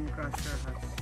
Stone crusher has